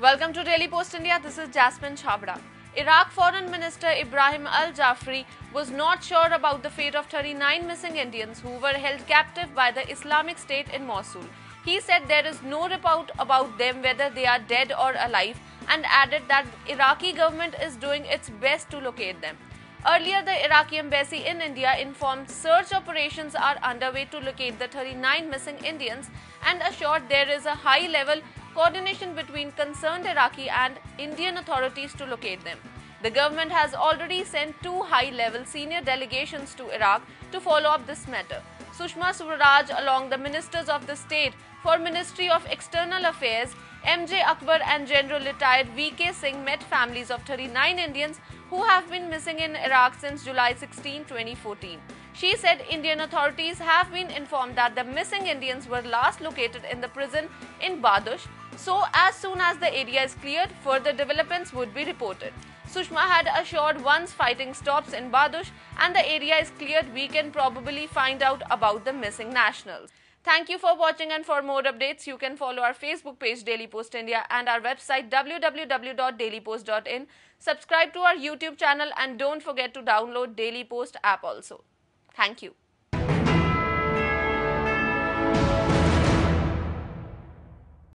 Welcome to Daily Post India. This is Jasmine Chabra. Iraq Foreign Minister Ibrahim al-Jaafari was not sure about the fate of 39 missing Indians who were held captive by the Islamic State in Mosul. He said there is no report about them whether they are dead or alive and added that Iraqi government is doing its best to locate them. Earlier, the Iraqi embassy in India informed search operations are underway to locate the 39 missing Indians and assured there is a high level coordination between concerned Iraqi and Indian authorities to locate them. The government has already sent two high level senior delegations to Iraq to follow up this matter. Sushma Swaraj, along the ministers of the state for Ministry of External Affairs, MJ Akbar and General retired VK Singh met families of 39 Indians who have been missing in Iraq since July 16, 2014. She said Indian authorities have been informed that the missing Indians were last located in the prison in Badush so, as soon as the area is cleared, further developments would be reported. Sushma had assured once fighting stops in Badush and the area is cleared, we can probably find out about the missing nationals. Thank you for watching and for more updates, you can follow our Facebook page Daily Post India and our website www.dailypost.in. Subscribe to our YouTube channel and don't forget to download Daily Post app also. Thank you.